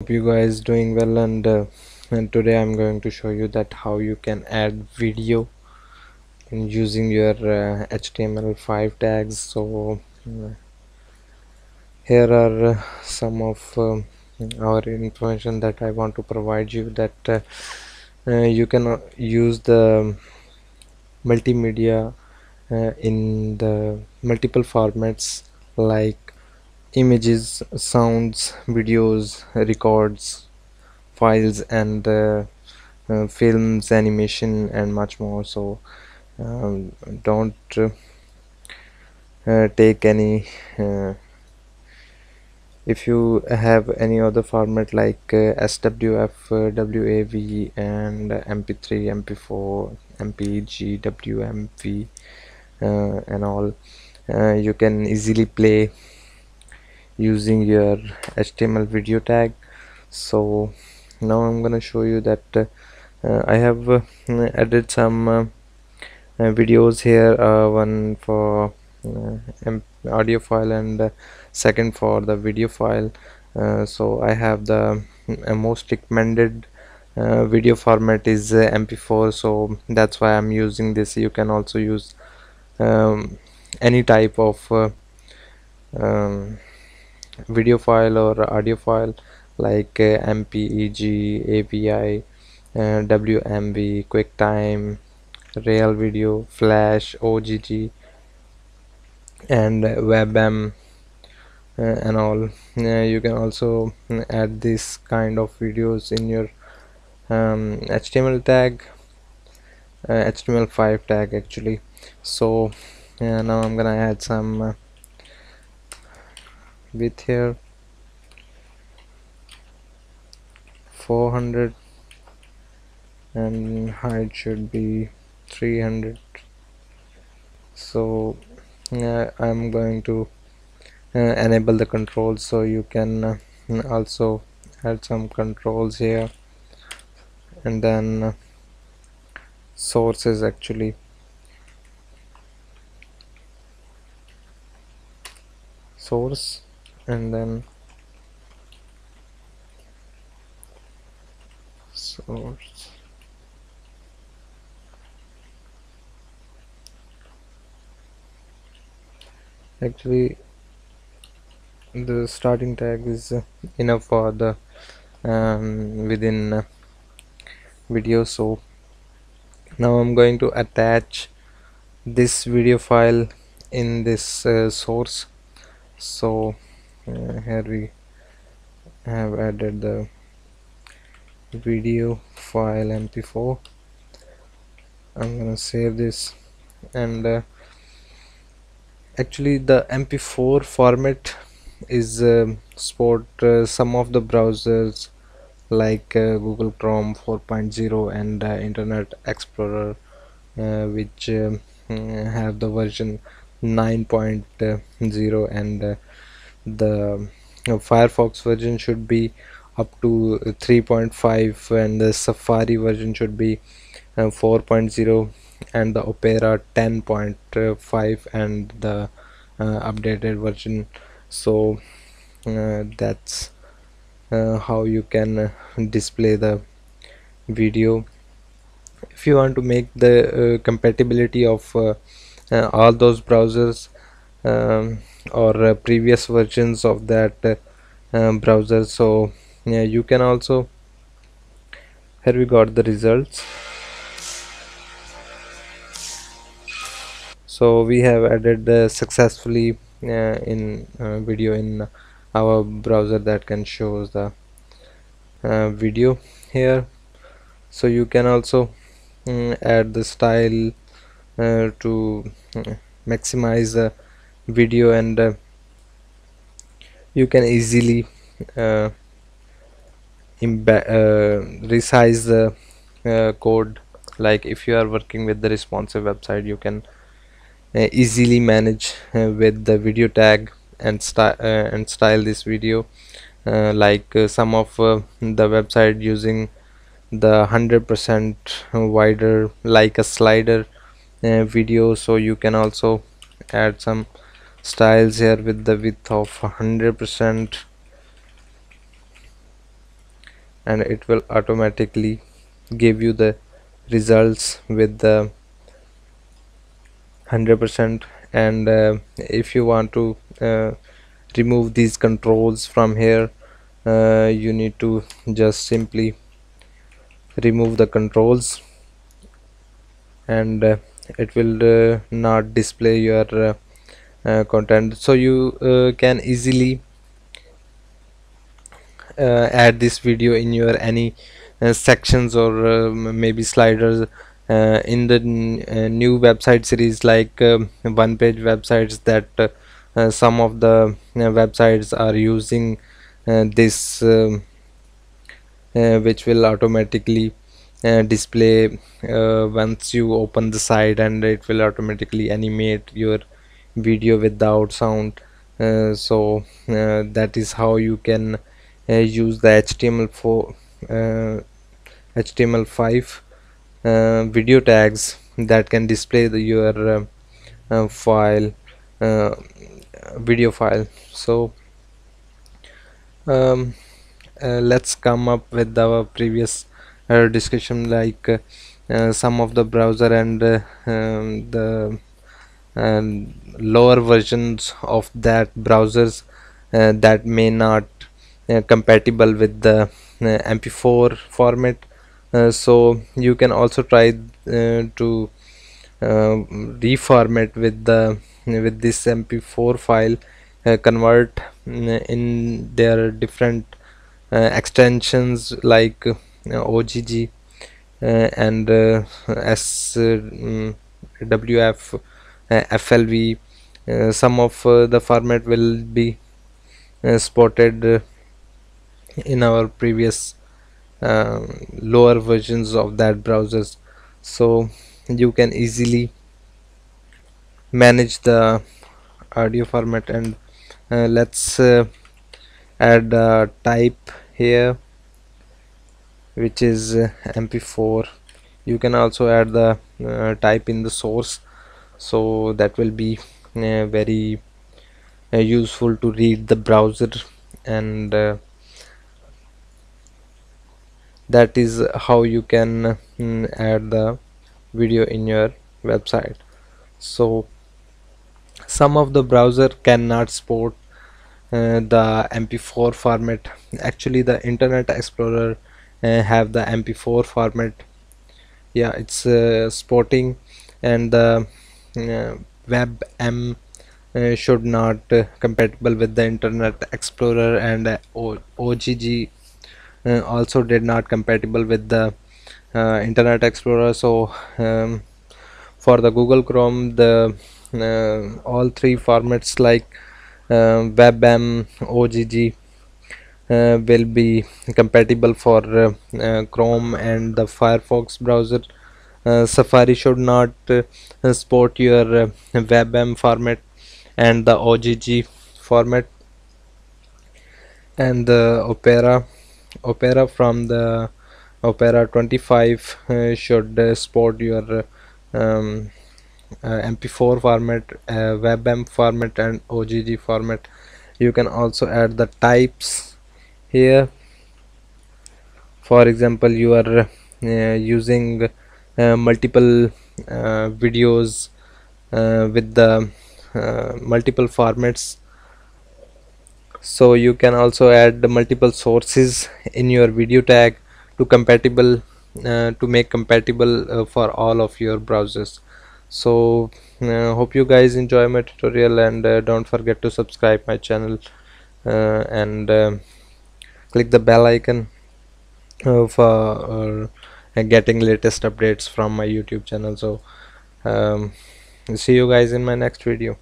hope you guys doing well and, uh, and today I'm going to show you that how you can add video in using your uh, HTML5 tags. So uh, here are uh, some of um, our information that I want to provide you that uh, uh, you can uh, use the multimedia in the multiple formats like images sounds videos records files and uh, uh, films animation and much more. So um, don't uh, uh take any uh, if you have any other format like uh, SWF, WAV and MP3, MP4, MPEG, WMV and all you can easily play using your HTML video tag. So now I'm gonna show you that uh, I have uh, added some uh, uh videos here uh, one for uh, audio file and second for the video file. So I have the most recommended video format is mp4 so that's why I'm using this. You can also use um, any type of um, video file or audio file like uh, MPEG, AVI, uh, WMV, QuickTime, Real Video, Flash, OGG, and WebM, uh, and all. Uh, you can also add this kind of videos in your um, HTML tag, HTML5 uh, tag actually. So now I'm gonna add some uh, width here 400 and height should be 300 so uh, I'm going to uh, enable the controls so you can uh, also add some controls here. And then uh, sources actually. Source and then source. Actually the starting tag is enough for the um, within uh, video so now I'm going to attach this video file in this uh, source. So uh, here we have added the video file mp4 I'm gonna save this and uh, actually the mp4 format is uh, support uh, some of the browsers like uh, Google Chrome 4.0 and uh, Internet Explorer uh, which um, have the version 9.0 and the Firefox version should be up to 3.5 and the Safari version should be uh, 4.0 and the Opera 10.5 and the uh, updated version. So uh, that's uh, how you can uh, display the video. If you want to make the uh, compatibility of all those browsers um, or uh, previous versions of that uh, um, browser. So yeah you can also here we got the results? So we have added uh, successfully uh, in uh, video in our browser that can show the uh, video here. So you can also um, add the style to maximize the video and uh, you can easily uh, uh, resize the uh, code. Like if you are working with the responsive website you can uh, easily manage uh, with the video tag and, style and style this video. Like some of the website using the 100% wider like a slider video. So you can also add some styles here with the width of 100% and it will automatically give you the results with the 100% and uh, if you want to uh, remove these controls from here uh, you need to just simply remove the controls. And uh, it will uh, not display your uh, content. So you uh, can easily uh, add this video in your any uh, sections or uh, maybe sliders uh, in the new website series like um, one page websites that some of the websites are using this um, which will automatically uh, display uh, once you open the site and it will automatically animate your video without sound. Uh, so that is how you can use the HTML4 HTML5 uh, video tags that can display the, your uh, uh, file video file. So um, let's come up with our previous discussion like some of the browser and um, the lower versions of that browsers uh, that may not uh, compatible with the uh, mp4 format. Uh, so you can also try uh, to uh, reformat with the with this mp4 file uh, convert in their different extensions like OGG and SWF mm, FLV some of the format will be spotted in our previous uh, lower versions of that browsers. So you can easily manage the audio format and uh, let's uh, add a type here which is uh, mp4 you can also add the uh, type in the source so that will be uh, very useful to read the browser and that is how you can mm, add the video in your website. So some of the browser cannot support uh, the mp4 format. Actually the internet explorer uh, have the mp4 format. Yeah it's uh, sporting and the uh, webm uh, should not uh, compatible with the internet explorer and ogg uh, also did not compatible with the uh, internet explorer so um, for the google chrome the uh, all three formats like webm ogg uh, will be compatible for uh, uh, Chrome and the Firefox browser. Safari should not support your WebM format and the OGG format. And the Opera opera from the opera 25 uh, should uh, support your um, uh, mp4 format uh, webm format and ogg format. You can also add the types here. For example you are uh, using uh, multiple videos with the multiple formats. So you can also add the multiple sources in your video tag to compatible uh, to make compatible uh, for all of your browsers. So uh, hope you guys enjoy my tutorial and uh, don't forget to subscribe my channel uh, and uh, click the bell icon for getting latest updates from my youtube channel. So um, see you guys in my next video